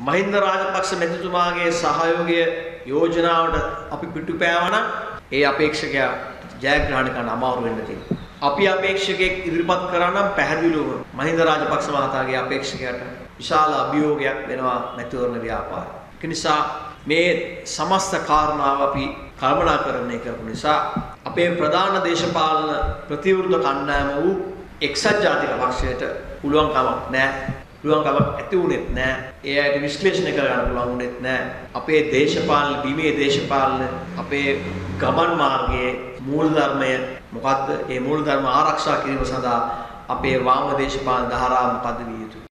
මහින්ද රාජපක්ෂ මැතිතුමාගේ සහයෝගය යෝජනාවට අපි පිටුපෑවනම් ඒ අපේක්ෂකයා ජයග්‍රහණය කරන්න අමාරු වෙන්න තියෙනවා. අපි අපේක්ෂකෙක් ඉදිරිපත් කරා නම් පැහැදිලිවම මහින්ද රාජපක්ෂ මහතාගේ අපේක්ෂකයාට විශාල අභියෝගයක් වෙනවා මැතිවරණ ව්‍යාපාරය. ඒ නිසා මේ සමස්ත කාරණාව අපි කළමනාකරණය කරපු නිසා අපේ ප්‍රධාන දේශපාලන ප්‍රතිවිරුද්ධ කණ්ඩායම වූ එක්සත් ජාතික පක්ෂයට පුළුවන් කමක් නැහැ. පුළුවන් කමක් ඇති වුණෙත් නැහැ. ඒ අයට විශ්ලේෂණය කරගන්න පුළුවන් වුණෙත් නැහැ. අපේ දේශපාලන බිමේ දේශපාලන අපේ ගමන් මාර්ගයේ මූලධර්මය මොකද්ද? ඒ මූලධර්ම ආරක්ෂා කිරීම සඳහා අපේ වාම දේශපාලන ධාරාව මොකද්ද විය යුතුයි?